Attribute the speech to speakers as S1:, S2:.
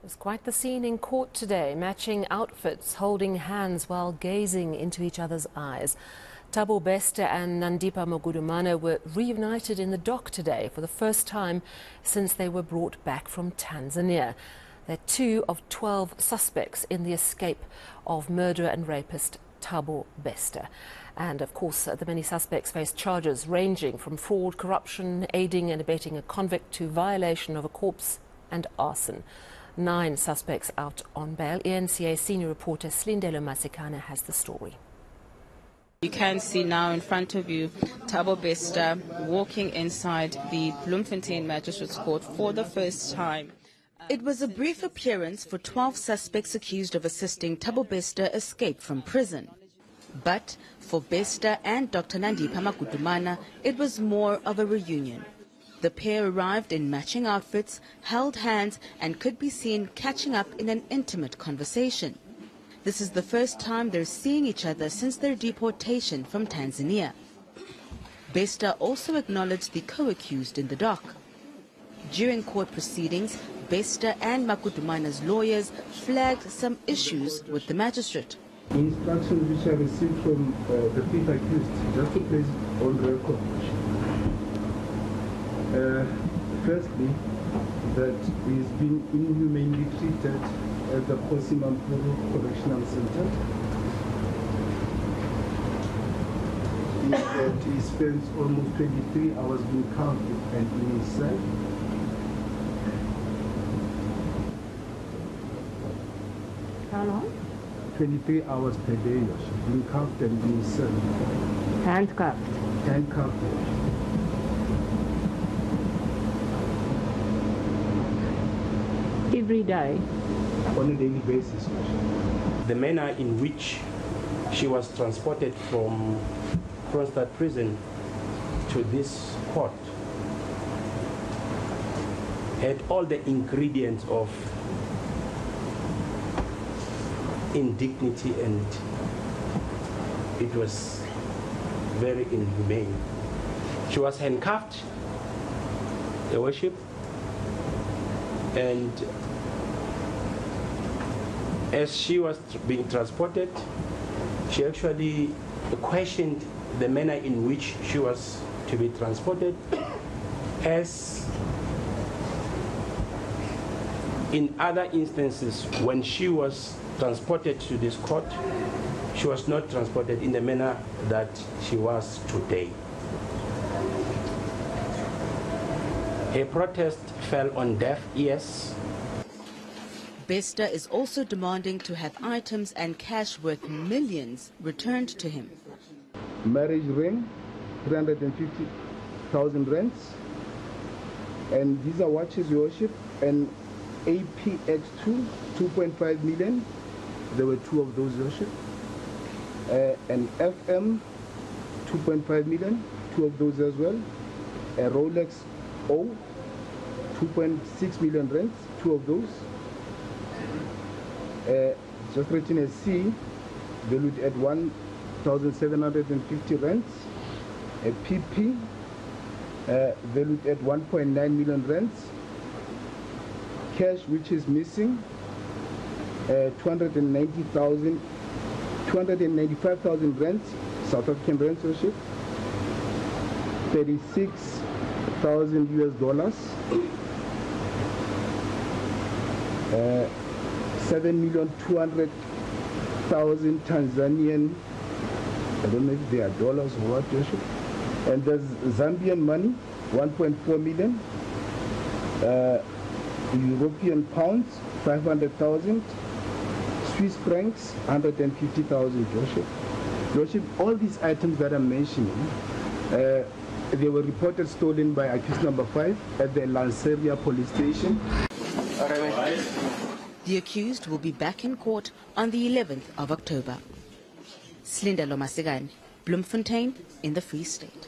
S1: It was quite the scene in court today, matching outfits, holding hands while gazing into each other's eyes. Thabo Bester and Nandipha Magudumana were reunited in the dock today for the first time since they were brought back from Tanzania. They're two of 12 suspects in the escape of murderer and rapist Thabo Bester. And of course, the many suspects face charges ranging from fraud, corruption, aiding and abetting a convict to violation of a corpse and arson. Nine suspects out on bail. ENCA senior reporter Silindelo Masikane has the story.
S2: You can see now in front of you Thabo Bester walking inside the Bloemfontein Magistrates Court for the first time.
S3: It was a brief appearance for 12 suspects accused of assisting Thabo Bester escape from prison. But for Bester and Dr. Nandipha Magudumana, it was more of a reunion. The pair arrived in matching outfits, held hands, and could be seen catching up in an intimate conversation. This is the first time they're seeing each other since their deportation from Tanzania. Bester also acknowledged the co-accused in the dock. During court proceedings, Bester and Magudumana's lawyers flagged some issues with the magistrate.
S4: The instructions which I received from uh, the fifth accused, just to place on record. Uh, firstly, that he's been inhumanely treated at the Kgosi Mampuru Correctional Center. That he spends almost 23 hours being counted and in his cell. 23 hours per day, being cuffed and being served.
S5: Handcuffed.
S4: Handcuffed.
S5: Every day.
S4: On a daily basis.
S6: The manner in which she was transported from Kroonstad prison to this court had all the ingredients of indignity and it was very inhumane. She was handcuffed, the worship, and as she was being transported, she actually questioned the manner in which she was to be transported as in other instances when she was transported to this court, she was not transported in the manner that she was today. A protest fell on deaf ears.
S3: Bester is also demanding to have items and cash worth millions returned to him.
S4: Marriage ring, 350,000 rents. And these are watches, your worship, and APX2, 2.5 million. There were two of those, worship. Uh, and FM, 2.5 million, two of those as well. A Rolex O, 2.6 million rents, two of those. Uh, just written as C, valued at 1,750 rents. A PP, uh, valued at 1.9 million rents. Cash which is missing, uh, 290,000, 295,000 rents, South African rents, worship. 36,000 US dollars. Uh, 7 million 200,000 Tanzanian, I don't know if they are dollars or what, Joshua. And there's Zambian money, 1.4 million. Uh, European pounds, 500,000. Swiss francs, 150,000, Joshua. Joshua, all these items that I'm mentioning, uh, they were reported stolen by accused number five at the Lanseria police station.
S3: The accused will be back in court on the 11th of October. Silindelo Masikane, Bloemfontein in the Free State.